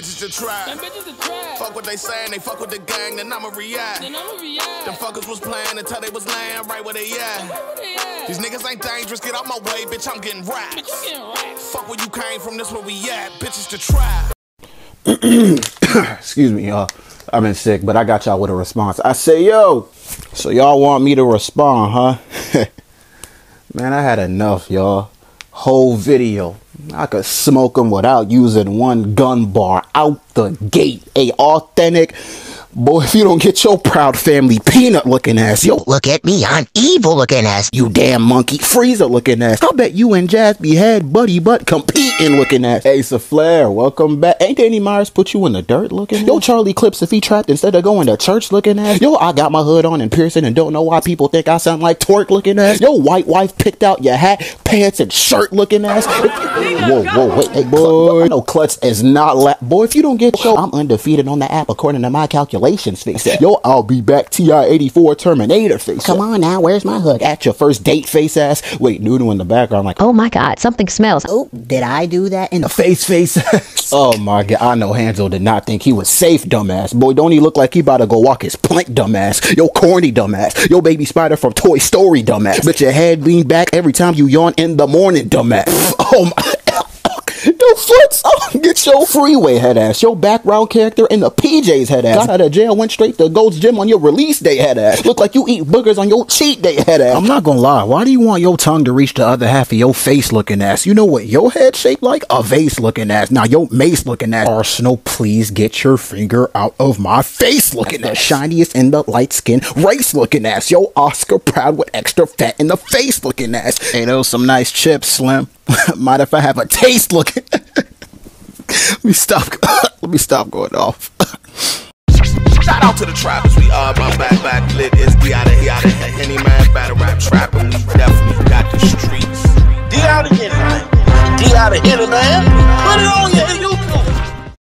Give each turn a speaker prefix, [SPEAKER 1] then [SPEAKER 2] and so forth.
[SPEAKER 1] bitches to try.
[SPEAKER 2] Them bitches a trap.
[SPEAKER 1] Fuck what they saying, they fuck with the gang, then I'ma react.
[SPEAKER 2] Then I'ma react.
[SPEAKER 1] Them fuckers was playing until they was laying right where they at.
[SPEAKER 2] Where they at?
[SPEAKER 1] These niggas ain't dangerous, get out my way, bitch, I'm getting
[SPEAKER 2] Bitch,
[SPEAKER 1] racks.
[SPEAKER 2] you getting racks.
[SPEAKER 1] Fuck where you came from, this where we at, bitches to try.
[SPEAKER 3] Excuse me, y'all. I've been sick, but I got y'all with a response. I say, yo, so y'all want me to respond, huh? Man, I had enough, y'all. Whole video. I could smoke them without using one gun bar out the gate. A authentic. Boy, if you don't get your proud family peanut looking ass, yo,
[SPEAKER 4] Look at me, I'm evil looking ass.
[SPEAKER 3] you damn monkey freezer looking ass. I bet you and Jasby had buddy butt competing looking ass. Ace of Flair, welcome back. Ain't Danny Myers put you in the dirt looking ass? Yo, Charlie Clips if he trapped instead of going to church looking ass. Yo, I got my hood on and piercing and don't know why people think I sound like twerk looking ass. Yo, white wife picked out your hat, pants, and shirt looking ass. whoa, whoa, wait, hey, boy. No, Klutz is not la- Boy, if you don't get show, I'm undefeated on the app according to my calculations. Face Yo, I'll be back. TI-84 Terminator face.
[SPEAKER 4] Come on now, where's my hood?
[SPEAKER 3] At your first date face ass. Wait, noodle in the background like
[SPEAKER 5] Oh my god, something smells.
[SPEAKER 4] Oh, did I do that in the
[SPEAKER 3] face face ass. oh my god, I know Hansel did not think he was safe, dumbass. Boy, don't he look like he about to go walk his plank, dumbass. Yo, corny dumbass. Yo, baby spider from Toy Story, dumbass. But your head lean back every time you yawn in the morning, dumbass. Oh my Yo, Flex, oh, get your freeway head ass, your background character in the PJs head ass. Got out of jail, went straight to Gold's Gym on your release day head ass. Look like you eat boogers on your cheat day head ass. I'm not gonna lie, why do you want your tongue to reach the other half of your face looking ass? You know what your head shaped like? A vase looking ass. Now your mace looking ass. Arsenal, please get your finger out of my face looking ass. The shiniest in the light skin race looking ass. Yo, Oscar proud with extra fat in the face looking ass. Hey, those some nice chips, Slim. Mind if I have a taste looking? Me stop. Let me stop going off.
[SPEAKER 1] Shout out to the trappers, we are my back back lit is we out of here, out man, battle rap trap, and we definitely got the streets.
[SPEAKER 6] Out of here, out of here.